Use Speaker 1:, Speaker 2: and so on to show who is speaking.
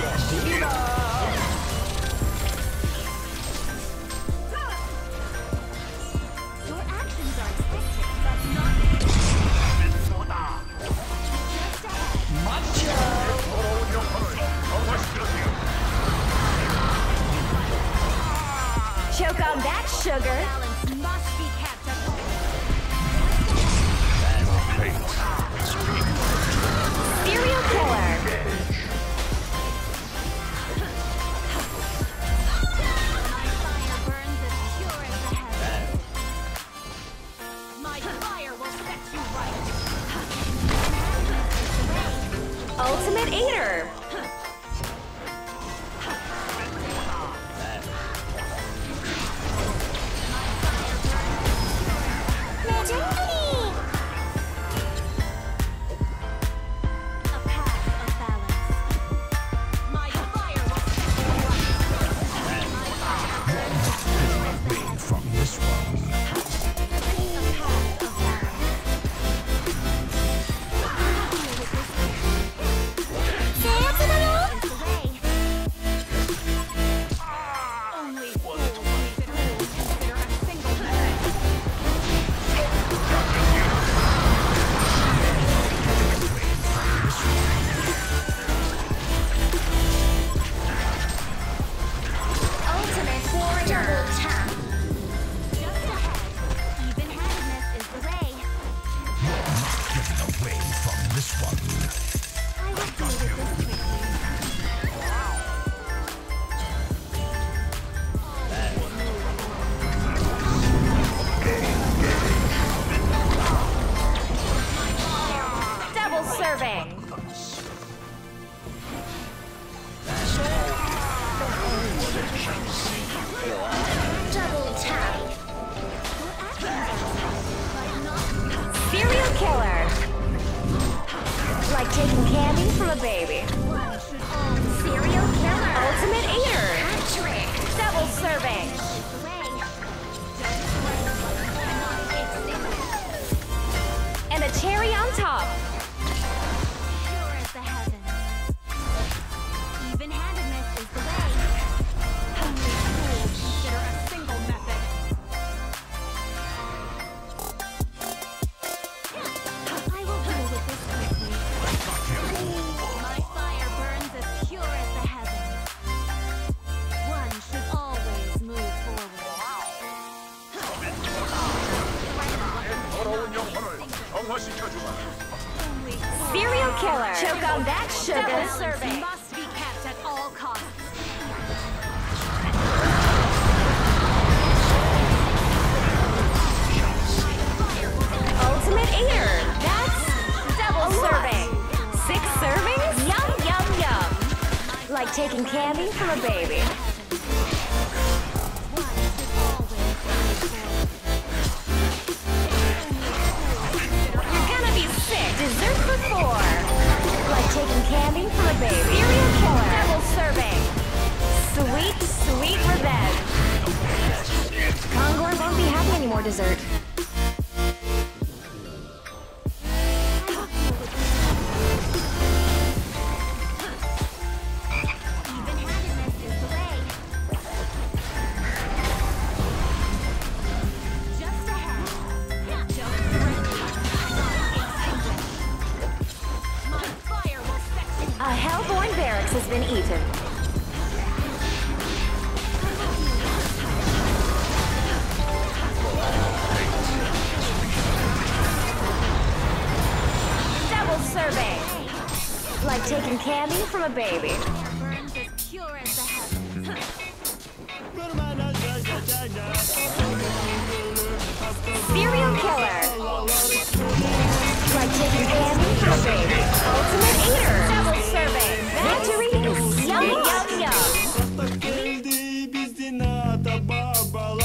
Speaker 1: Your
Speaker 2: Ultimate Eater! Magic serving. Serial killer. Like taking candy from a baby. Serial killer. Ultimate down that sugar. Double serving.
Speaker 3: must be kept at all costs.
Speaker 2: Ultimate eater. That's double survey. Six servings? Yum, yum, yum. Like taking candy from a baby. has been eaten. Double survey. Like taking candy from a baby. Serial killer. Like taking candy from a baby. Ultimate eater. Это баба